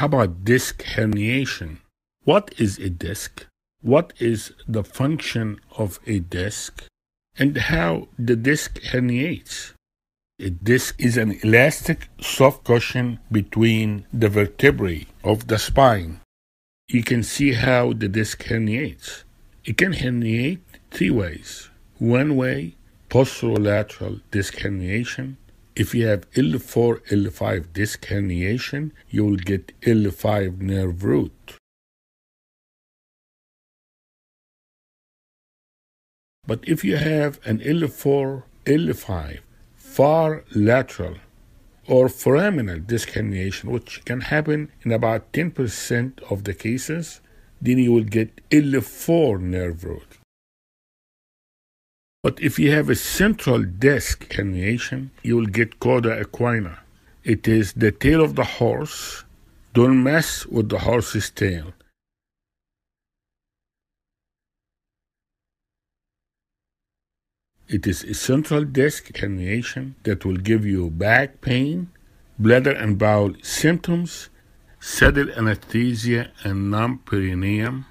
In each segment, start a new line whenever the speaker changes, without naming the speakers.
How about disc herniation? What is a disc? What is the function of a disc? And how the disc herniates? A disc is an elastic soft cushion between the vertebrae of the spine. You can see how the disc herniates. It can herniate three ways. One way, posterolateral disc herniation. If you have L4, L5 disc herniation, you will get L5 nerve root. But if you have an L4, L5 far lateral or foraminal disc herniation, which can happen in about 10% of the cases, then you will get L4 nerve root. But if you have a central disc herniation, you will get cauda equina. It is the tail of the horse. Don't mess with the horse's tail. It is a central disc herniation that will give you back pain, bladder and bowel symptoms, saddle anesthesia, and numb perineum.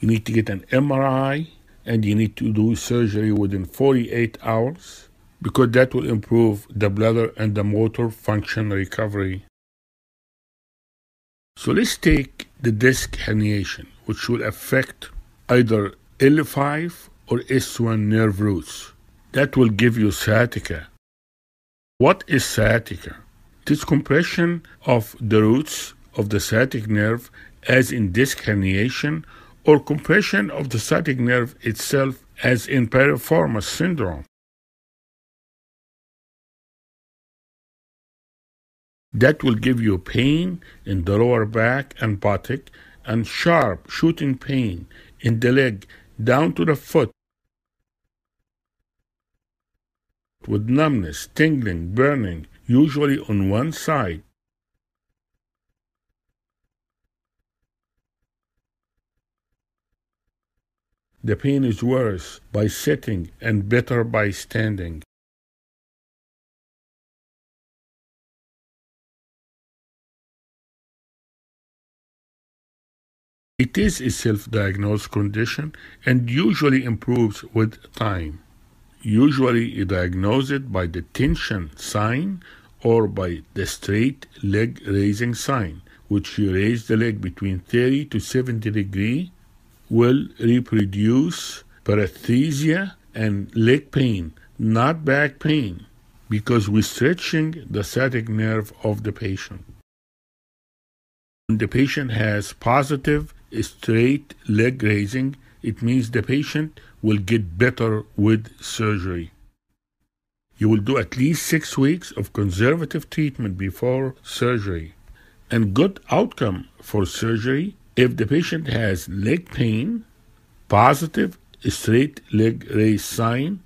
You need to get an MRI and you need to do surgery within 48 hours because that will improve the bladder and the motor function recovery. So let's take the disc herniation, which will affect either L5 or S1 nerve roots that will give you sciatica. What is sciatica? It is compression of the roots of the sciatic nerve as in disc herniation or compression of the sciatic nerve itself as in piriformis syndrome. That will give you pain in the lower back and buttock and sharp shooting pain in the leg down to the foot with numbness, tingling, burning, usually on one side. The pain is worse by sitting and better by standing. It is a self diagnosed condition and usually improves with time. Usually you diagnose it by the tension sign or by the straight leg raising sign, which you raise the leg between 30 to 70 degree will reproduce paresthesia and leg pain, not back pain, because we're stretching the sciatic nerve of the patient. When the patient has positive straight leg raising, it means the patient will get better with surgery. You will do at least six weeks of conservative treatment before surgery. And good outcome for surgery if the patient has leg pain, positive straight leg raise sign,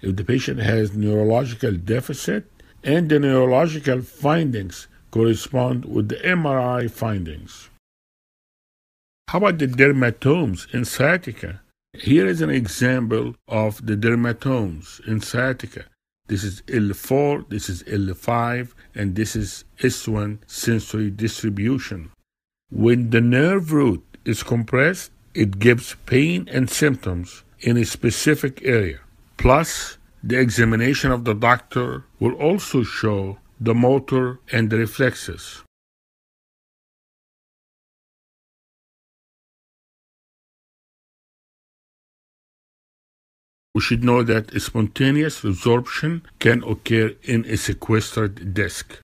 if the patient has neurological deficit, and the neurological findings correspond with the MRI findings. How about the dermatomes in sciatica? Here is an example of the dermatomes in sciatica. This is L4, this is L5, and this is S1 sensory distribution. When the nerve root is compressed, it gives pain and symptoms in a specific area. Plus, the examination of the doctor will also show the motor and the reflexes. We should know that spontaneous resorption can occur in a sequestered disc.